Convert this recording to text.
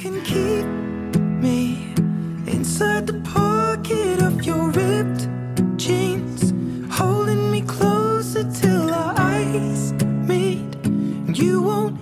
can keep me inside the pocket of your ripped jeans, holding me closer till our eyes meet. You won't